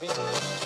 Thank.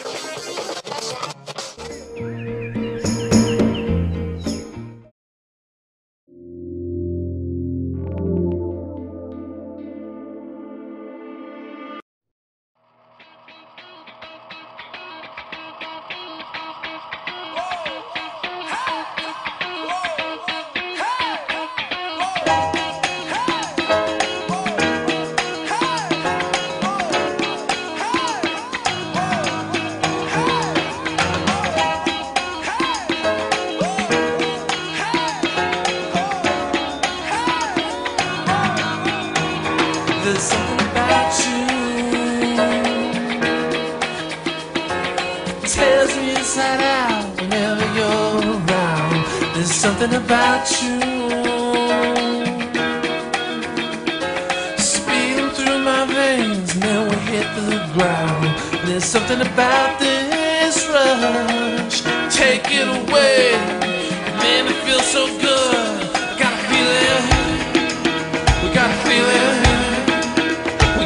There's something about you tears me inside out whenever you're around. There's something about you speeding through my veins, then we hit the ground. There's something about this rush, take it away, so good.